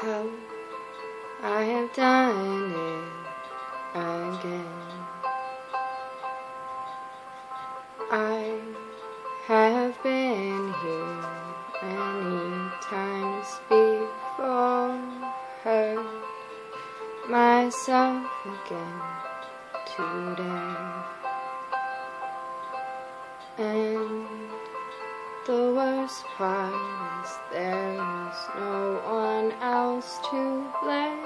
how I have done it again. I have been here many times before, hurt myself again today. And the worst part is there is no one else to blame.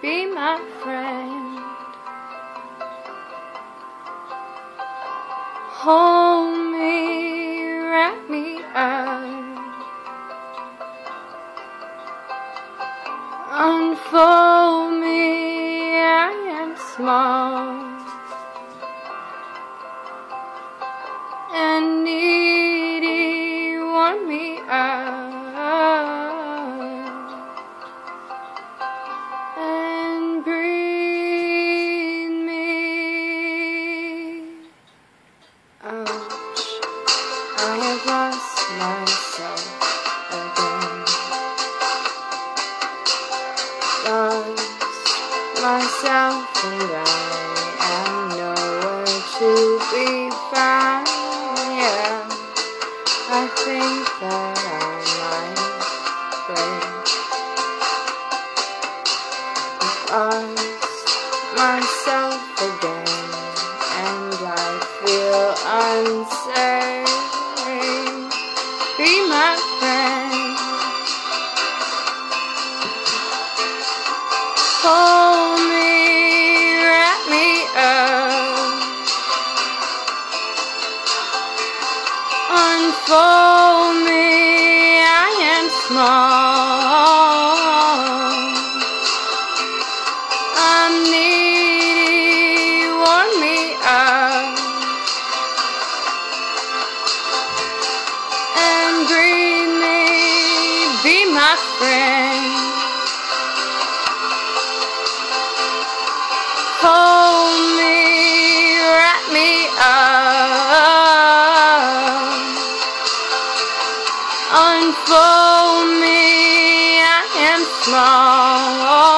Be my friend. Hold me, wrap me up. Unfold me, I am small. and needy I have lost myself again. Lost myself and I am nowhere to be found yeah, I think that I might break. Lost myself again, and I feel unsafe. Unfold me, I am small. I'm needy, warm me up. And breathe me, be my friend. Hold Unfold me, I am small.